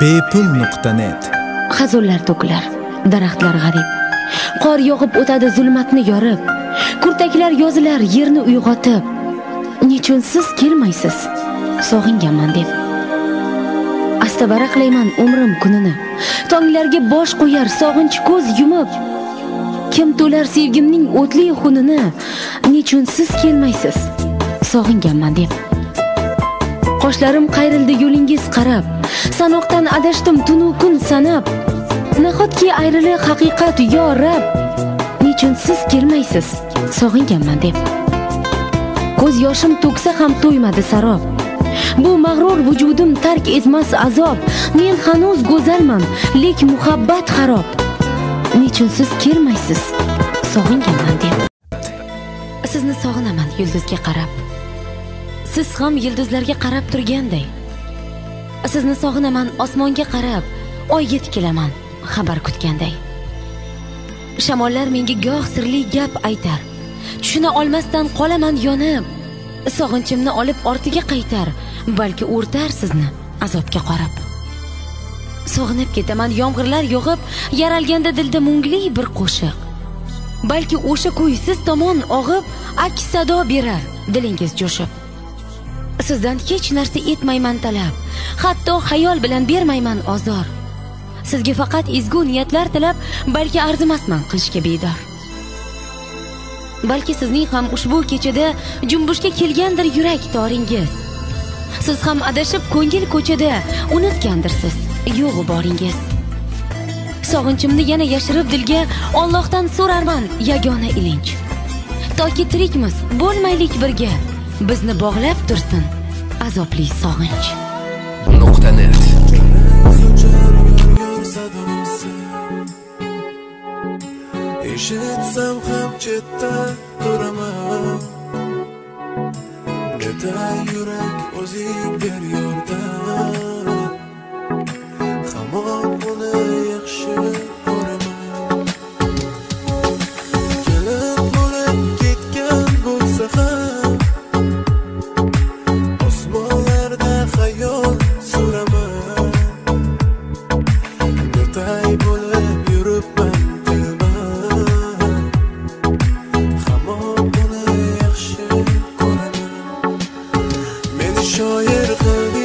bepul nuqta net. Xazonlar to'kilar daraxtlar g'arib. Qor yog'ib o'tadi zulmatni yorib. Kurtaklar yozilar yerni uyg'otib. Nechun siz kelmaysiz sog'inganman deb. Asta varaqlayman umrim kunini. Tonglarga bosh qo'yar sog'inch ko'z yumib. Kim to'lar sevgimning o'tli xunini nechun siz kelmaysiz sog'inganman deb. Qoshlarim qayrildi yo'lingiz qarab. Sanoqdan adashdim tunu kun sanab. Nahotki ayriliq haqiqat yo rab? Nechun siz kelmaysiz? Sog'inganman deb. Ko'z yoshim to'ksa ham to'ymadi sarob. Bu mag'rur vujudim tark etmas azob. Men hanuz go'zalman lek muhabbat xarob. Nechun siz kelmaysiz? Sog'inganman deb. Sizni sog'inaman yulduzga qarab. Siz ham yulduzlarga qarab turganday. Sizni sog'inaman osmonga qarab. Oyga tikilaman xabar kutganday. Shamollar menga goh sirli gap aytar. Tushuna olmasdan qolaman yonib. Sog'inchimni olib ortiga qaytar balki o'rtar sizni azobga qorib sog'inib ketaman yomg'irlar yog'ib yaralganda dilda mungli bir qo'shiq. Balki o'sha kuy siz tomon og'ib aks sado berar dilingiz jo'shib. Sizdan hech narsa etmayman talab. Hatto xayol bilan bermayman ozor. Sizga faqat ezgu niyatlar tilab balki arzimasman qilishga bedor. Balki sizning ham ushbu kechada jumbushga kelgandir yurak toringiz. Siz ham adashib ko'ngil ko'chada unutgandirsiz yo'g'u boringiz. Sog'inchimni yana yashirib dilga Allohdan so'rarman yagona ilinch. Toki tirikmiz bo'lmaylik birga. Bizni bog'lab tursin. Azobli sog'inch. Nuqta net. Eshitsam ham chetda turaman. Netay yurak o'zing ber yordam bir